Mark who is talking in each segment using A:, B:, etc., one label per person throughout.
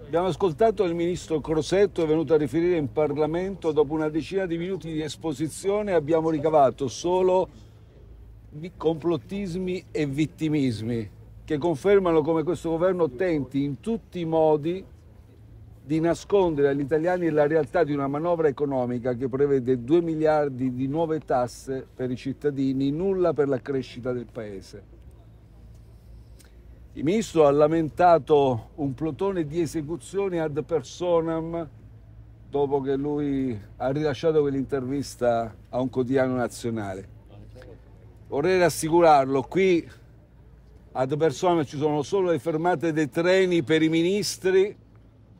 A: Abbiamo ascoltato il ministro Crosetto, è venuto a riferire in Parlamento, dopo una decina di minuti di esposizione abbiamo ricavato solo complottismi e vittimismi che confermano come questo governo tenti in tutti i modi di nascondere agli italiani la realtà di una manovra economica che prevede 2 miliardi di nuove tasse per i cittadini, nulla per la crescita del Paese. Il ministro ha lamentato un plotone di esecuzioni ad personam dopo che lui ha rilasciato quell'intervista a un quotidiano nazionale. Vorrei rassicurarlo, qui ad personam ci sono solo le fermate dei treni per i ministri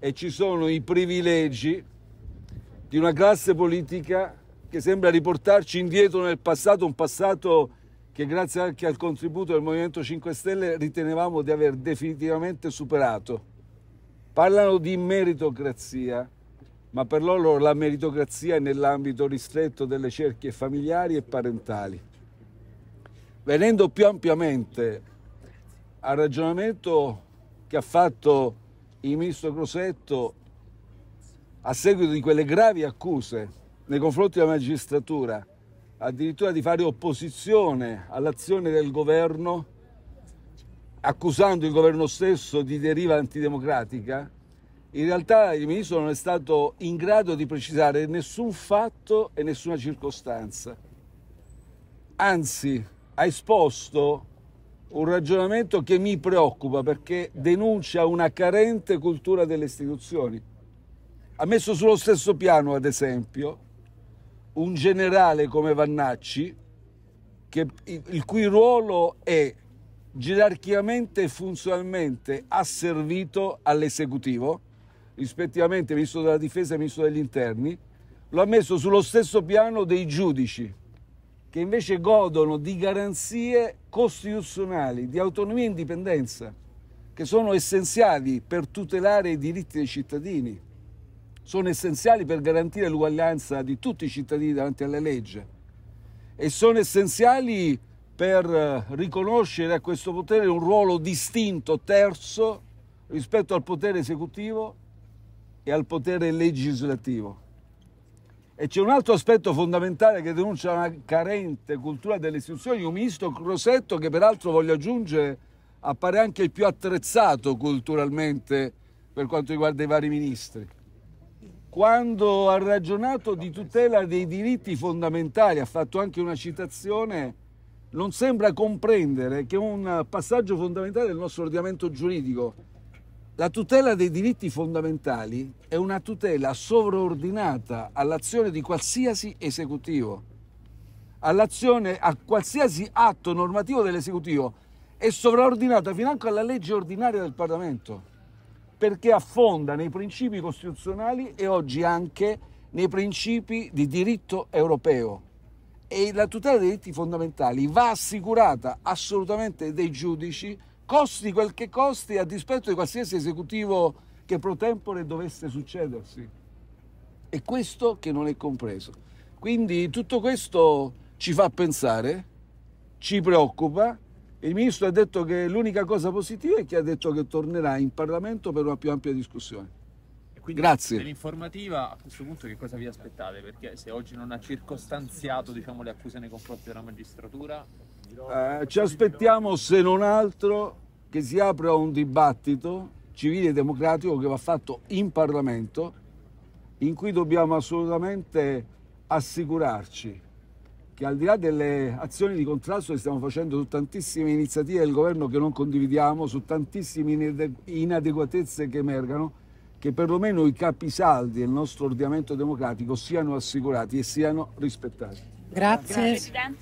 A: e ci sono i privilegi di una classe politica che sembra riportarci indietro nel passato, un passato che grazie anche al contributo del Movimento 5 Stelle ritenevamo di aver definitivamente superato. Parlano di meritocrazia, ma per loro la meritocrazia è nell'ambito ristretto delle cerchie familiari e parentali. Venendo più ampiamente al ragionamento che ha fatto il ministro Crosetto a seguito di quelle gravi accuse nei confronti della magistratura addirittura di fare opposizione all'azione del governo, accusando il governo stesso di deriva antidemocratica, in realtà il ministro non è stato in grado di precisare nessun fatto e nessuna circostanza. Anzi, ha esposto un ragionamento che mi preoccupa perché denuncia una carente cultura delle istituzioni. Ha messo sullo stesso piano, ad esempio, un generale come Vannacci, che, il cui ruolo è gerarchicamente e funzionalmente asservito all'esecutivo, rispettivamente ministro della difesa e ministro degli interni, lo ha messo sullo stesso piano dei giudici, che invece godono di garanzie costituzionali, di autonomia e indipendenza, che sono essenziali per tutelare i diritti dei cittadini sono essenziali per garantire l'uguaglianza di tutti i cittadini davanti alla legge e sono essenziali per eh, riconoscere a questo potere un ruolo distinto, terzo, rispetto al potere esecutivo e al potere legislativo. E c'è un altro aspetto fondamentale che denuncia una carente cultura delle istituzioni, un ministro Crosetto che peraltro voglio aggiungere appare anche il più attrezzato culturalmente per quanto riguarda i vari ministri quando ha ragionato di tutela dei diritti fondamentali, ha fatto anche una citazione, non sembra comprendere che un passaggio fondamentale del nostro ordinamento giuridico, la tutela dei diritti fondamentali è una tutela sovraordinata all'azione di qualsiasi esecutivo, all'azione, a qualsiasi atto normativo dell'esecutivo, è sovraordinata fino anche alla legge ordinaria del Parlamento perché affonda nei principi costituzionali e oggi anche nei principi di diritto europeo. E la tutela dei diritti fondamentali va assicurata assolutamente dai giudici, costi quel che costi, a dispetto di qualsiasi esecutivo che pro tempore dovesse succedersi. E questo che non è compreso. Quindi tutto questo ci fa pensare, ci preoccupa il ministro ha detto che l'unica cosa positiva è che ha detto che tornerà in Parlamento per una più ampia discussione.
B: Quindi
A: Grazie.
B: Nell'informativa a questo punto che cosa vi aspettate? Perché se oggi non ha circostanziato diciamo, le accuse nei confronti della magistratura...
A: Eh, ci aspettiamo se non altro che si apra un dibattito civile e democratico che va fatto in Parlamento in cui dobbiamo assolutamente assicurarci che al di là delle azioni di contrasto che stiamo facendo su tantissime iniziative del governo che non condividiamo, su tantissime inadeguatezze che emergano, che perlomeno i capisaldi del nostro ordinamento democratico siano assicurati e siano rispettati.
C: Grazie. Grazie.